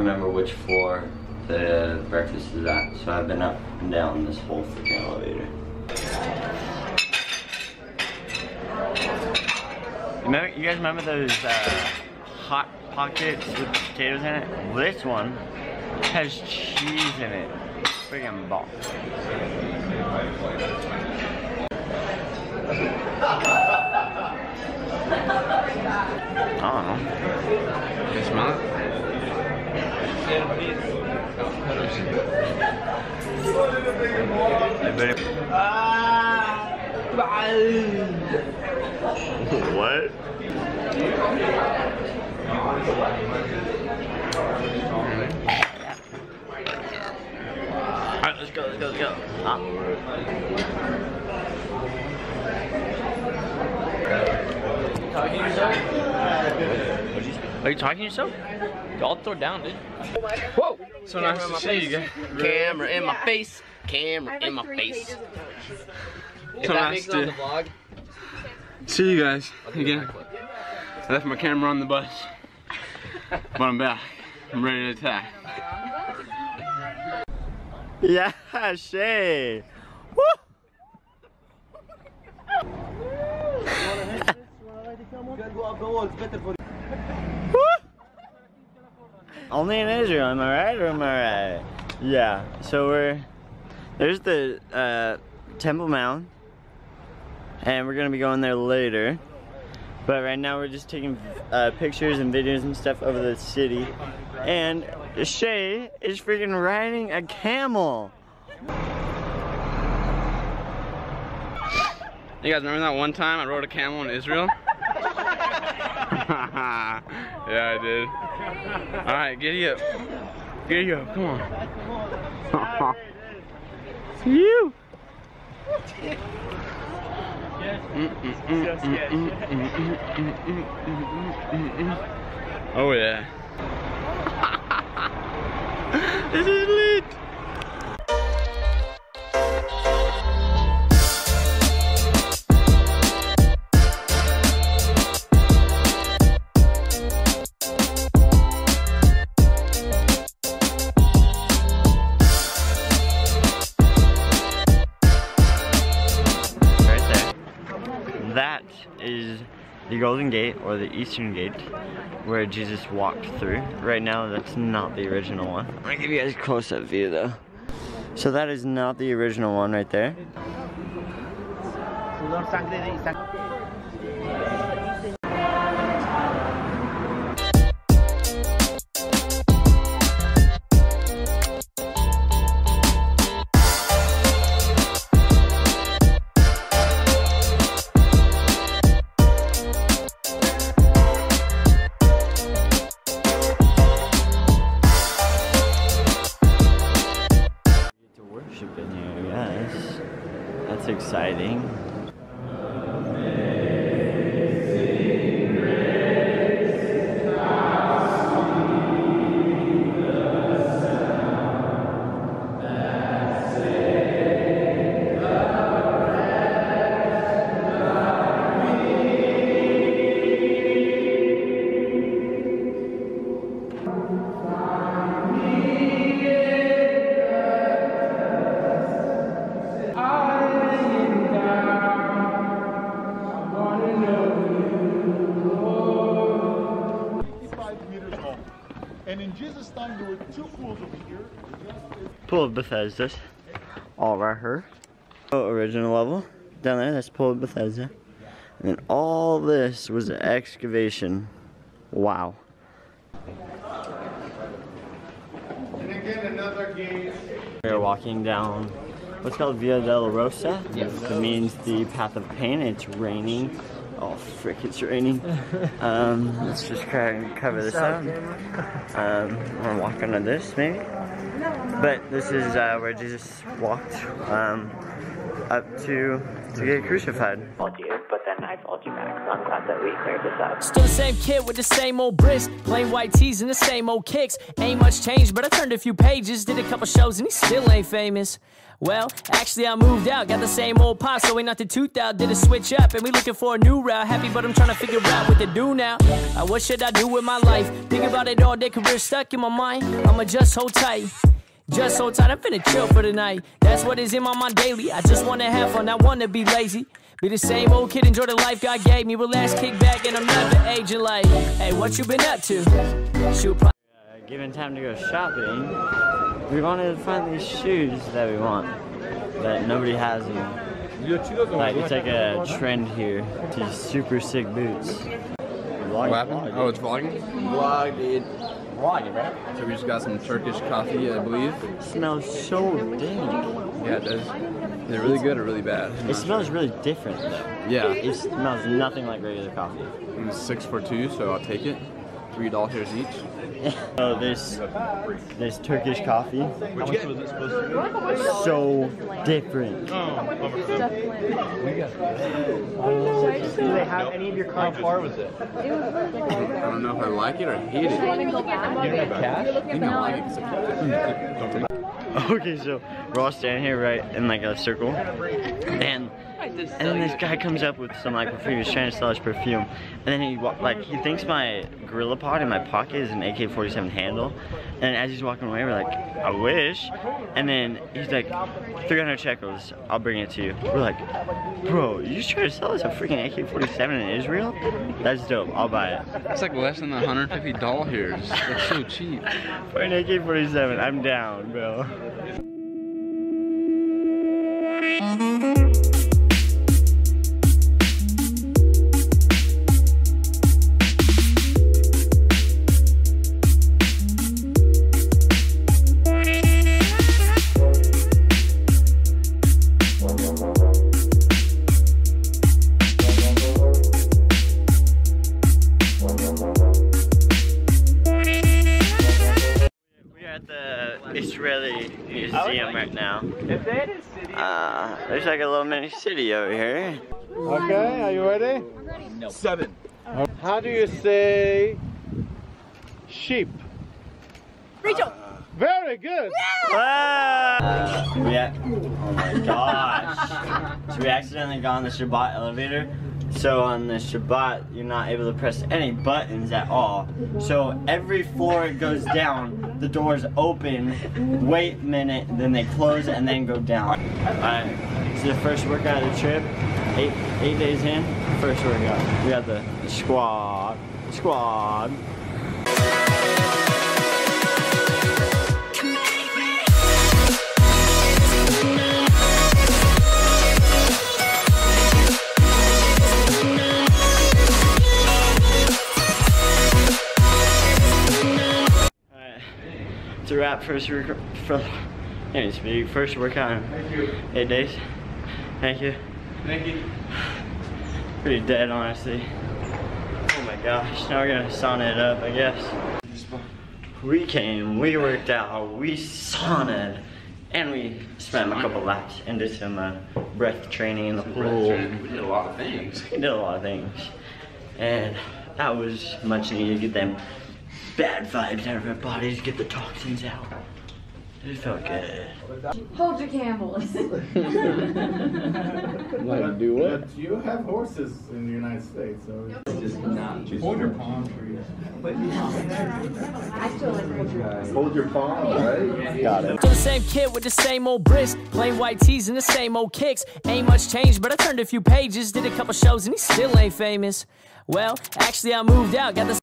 remember which floor the breakfast is at, so I've been up and down this whole freaking elevator. Remember, you guys remember those uh, hot pockets with potatoes in it? This one has cheese in it. Freaking box. I don't know. You smell it? What? Alright, let's go, let's go, let's go. Huh? Are you talking to yourself? I'll throw down, dude. Whoa! So nice to see you guys. Camera in my face. Camera in my face. So nice to vlog. see you guys again. I left my camera on the bus, but I'm back. I'm ready to attack. Yeah, Shay. Woo! Woo! Only in Israel, am I right or am I right? Yeah, so we're, there's the uh, Temple Mount, and we're gonna be going there later. But right now we're just taking uh, pictures and videos and stuff over the city. And Shay is freaking riding a camel. You guys remember that one time I rode a camel in Israel? yeah, I did. Alright, giddy up. Giddy up, come on. See You. Oh yeah. this is lit. Golden Gate or the Eastern Gate where Jesus walked through. Right now, that's not the original one. I'm gonna give you guys a close up view though. So that is not the original one right there. That's exciting. In Jesus' time, there were two pools over here. Pool of Bethesda. All right here. Oh, original level. Down there, that's Pool of Bethesda. And then all this was an excavation. Wow. And again, another gate. We're walking down what's called Via Dolorosa. Yes. It means the path of pain. It's raining. Oh frick, it's raining. Um, let's just try and cover this up. Um, we're walking on this maybe. But this is uh, where Jesus walked. Um, up to to get crucified. called you, but then I called you back, so I'm glad that we cleared this up. Still the same kid with the same old brisk, plain white tees and the same old kicks. Ain't much changed, but I turned a few pages, did a couple shows, and he still ain't famous. Well, actually, I moved out, got the same old pot, so we knocked the tooth out, did a switch up, and we looking for a new route. Happy, but I'm trying to figure out what to do now. Uh, what should I do with my life? Think about it all day, career stuck in my mind. I'ma just hold tight. Just hold tight, I'm finna chill for the night. That's what is in my mind daily. I just wanna have fun, I wanna be lazy. Be the same old kid, enjoy the life God gave me. Relax, kick back, and I'm never aging like, hey, what you been up to? Shoot, pro- Uh, given time to go shopping, we wanted to find these shoes that we want, but nobody has them. Like it's like a trend here. These super sick boots. What happened? Oh, it's vlogging? Vlog, dude. Vlogging, right? So we just got some Turkish coffee, I believe. smells so dank. Yeah, it does. They're really good or really bad? It smells really different though. Yeah. It smells nothing like regular coffee. It's six for two, so I'll take it. Three dollars each. Oh, this this Turkish coffee. So different. Oh, Do they have any of your current How far was it? I don't know if I like it or hate it. I think I like it 'cause Okay, so we're all standing here right in like a circle, and and then this guy comes up with some like perfume. He's trying to sell us perfume, and then he like he thinks my Gorilla Pod in my pocket is an AK-47 handle, and as he's walking away, we're like, I wish, and then he's like, 300 shekels, I'll bring it to you. We're like, bro, you just trying to sell us a freaking AK-47 in Israel? That's dope. I'll buy it. It's like less than 150 dollars. That's so cheap. For an AK-47, I'm down, bro. Israeli Museum right now. Uh, there's like a little mini city over here. Okay, are you ready? Seven. How do you say sheep? Rachel. Very good. Ah! We oh my gosh. So we accidentally got on the Shabbat elevator. So on the Shabbat, you're not able to press any buttons at all. So every floor it goes down, the doors open, wait a minute, then they close and then go down. Alright, this is the first workout of the trip. Eight eight days in, first workout. We got the squad. Squad. It's first work for can't speak. First workout in eight days. Thank you. Thank you. Pretty dead honestly. Oh my gosh, now we're gonna sauna it up, I guess. We came, we worked out, we saunaed, and we spent a couple laps and did some uh, breath training in the pool. We did a lot of things. We did a lot of things. And that was much needed. Get them bad vibes out of our bodies, get the toxins out. It felt good. Hold your camels. Like do what? But you have horses in the United States, so Hold your palm trees. I still like hold your palm, right? Got it. Still the same kid with the same old brisk, plain white tees and the same old kicks. Ain't much changed, but I turned a few pages, did a couple shows, and he still ain't famous. Well, actually, I moved out, got the